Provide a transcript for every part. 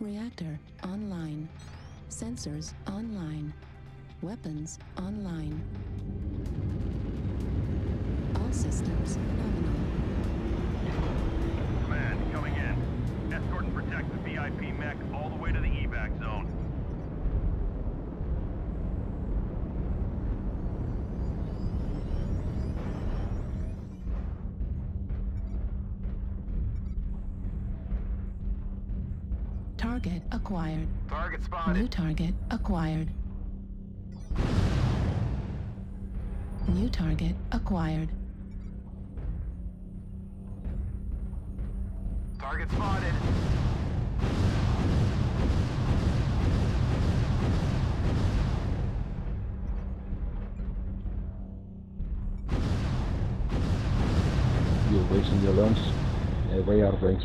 Reactor online. Sensors online. Weapons online. All systems nominal. Command, coming in. Escort and protect the VIP mech all the way to the Target acquired. Target New target acquired. New target acquired. Target spotted. You're wasting your lunch. Yeah, way out of range.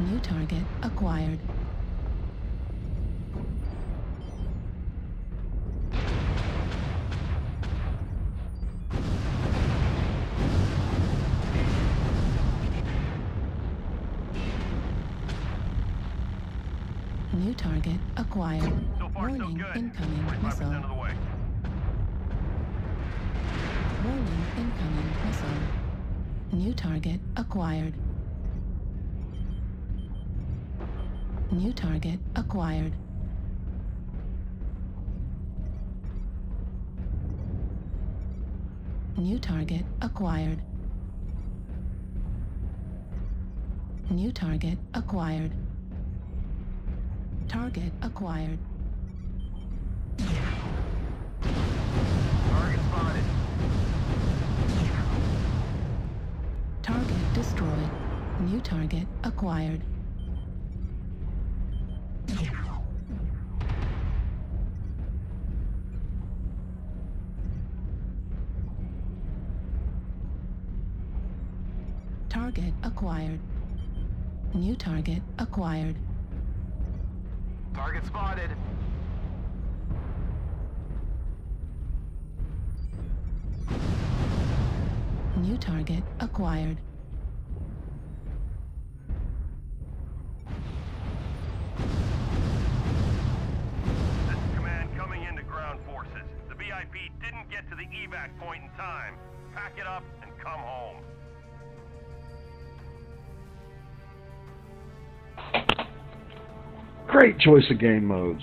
New target acquired. New target acquired. So far, so Warning good. incoming missile. of the way. Warning incoming missile. New target acquired. New target acquired. New target acquired. New target acquired. Target acquired. Target spotted. Target destroyed. New target acquired. Target acquired. New target acquired. Target spotted. New target acquired. This is command coming into ground forces. The VIP didn't get to the evac point in time. Pack it up and come home. Great choice of game modes.